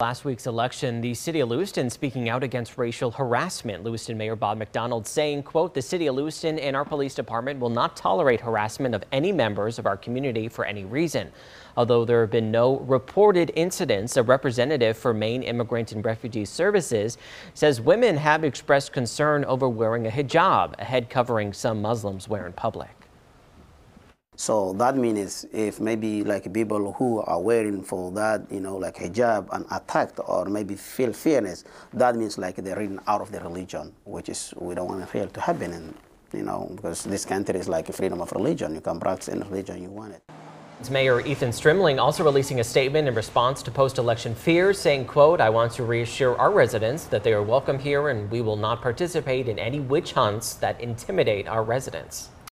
Last week's election, the city of Lewiston speaking out against racial harassment. Lewiston Mayor Bob McDonald saying, quote, the city of Lewiston and our police department will not tolerate harassment of any members of our community for any reason. Although there have been no reported incidents, a representative for Maine Immigrant and Refugee Services says women have expressed concern over wearing a hijab, a head covering some Muslims wear in public. So that means if maybe like people who are wearing for that, you know, like hijab and attacked or maybe feel fearness, that means like they're reading out of the religion, which is we don't want to feel to happen. And, you know, because this country is like freedom of religion. You can practice any religion you want it. Mayor Ethan Strimling also releasing a statement in response to post-election fears, saying, quote, I want to reassure our residents that they are welcome here and we will not participate in any witch hunts that intimidate our residents.